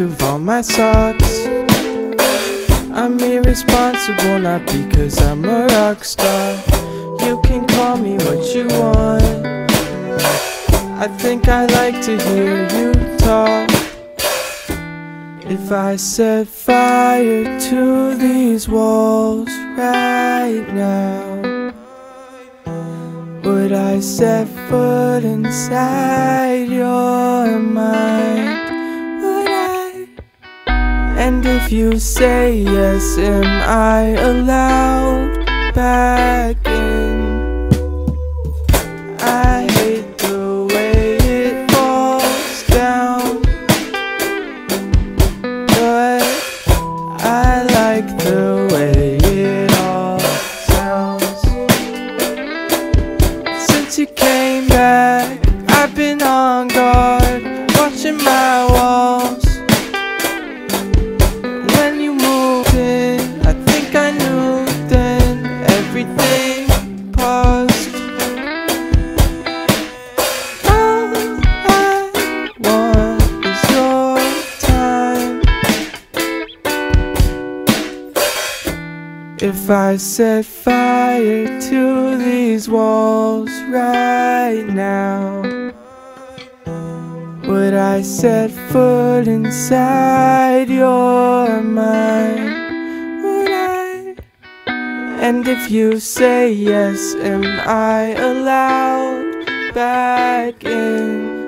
think of all my socks. I'm irresponsible, not because I'm a rock star. You can call me what you want. I think I like to hear you talk. If I set fire to these walls right now, would I set foot inside your mind? And if you say yes, am I allowed back in? I hate the way it falls down, but I like the way it all sounds. Since you came back, I've been on guard, If I set fire to these walls right now, would I set foot inside your mind? Would I? And if you say yes, am I allowed back in?